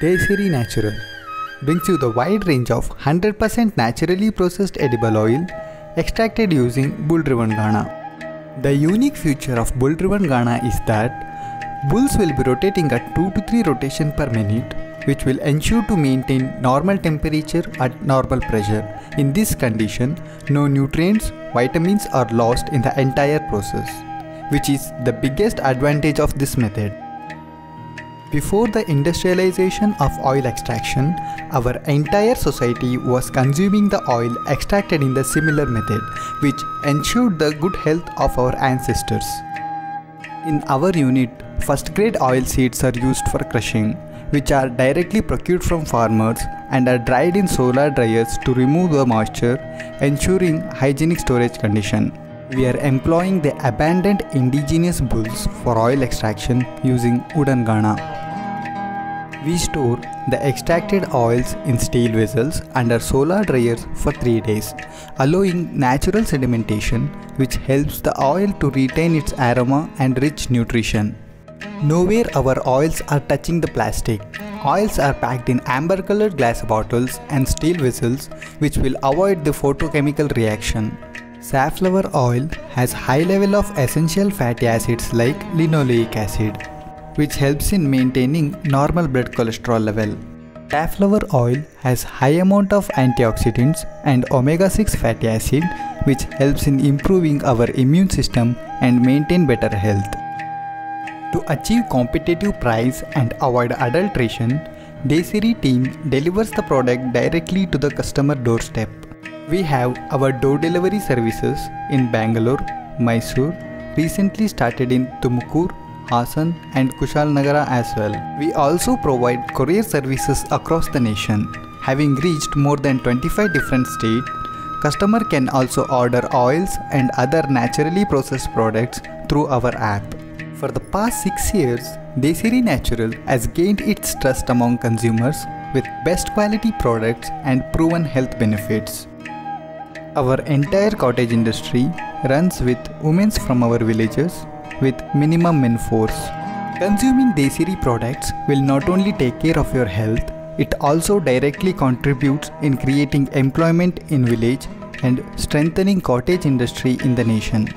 Desiri Natural brings you the wide range of 100% naturally processed edible oil extracted using bull driven Ghana. The unique feature of bull driven Ghana is that bulls will be rotating at 2 to 3 rotation per minute which will ensure to maintain normal temperature at normal pressure. In this condition, no nutrients, vitamins are lost in the entire process, which is the biggest advantage of this method. Before the industrialization of oil extraction, our entire society was consuming the oil extracted in the similar method, which ensured the good health of our ancestors. In our unit, first grade oil seeds are used for crushing, which are directly procured from farmers and are dried in solar dryers to remove the moisture, ensuring hygienic storage condition. We are employing the abandoned indigenous bulls for oil extraction using wooden Ghana. We store the extracted oils in steel vessels under solar dryers for 3 days, allowing natural sedimentation which helps the oil to retain its aroma and rich nutrition. Nowhere our oils are touching the plastic. Oils are packed in amber colored glass bottles and steel vessels which will avoid the photochemical reaction. Safflower oil has high level of essential fatty acids like linoleic acid which helps in maintaining normal blood cholesterol level. Safflower oil has high amount of antioxidants and omega-6 fatty acid which helps in improving our immune system and maintain better health. To achieve competitive price and avoid adulteration, Desiri team delivers the product directly to the customer doorstep. We have our door delivery services in Bangalore, Mysore, recently started in Tumkur Hassan and Kushalnagara as well. We also provide courier services across the nation. Having reached more than 25 different states, customer can also order oils and other naturally processed products through our app. For the past 6 years, Desiri Natural has gained its trust among consumers with best quality products and proven health benefits. Our entire cottage industry runs with women from our villages with minimum in force. Consuming Desiri products will not only take care of your health, it also directly contributes in creating employment in village and strengthening cottage industry in the nation.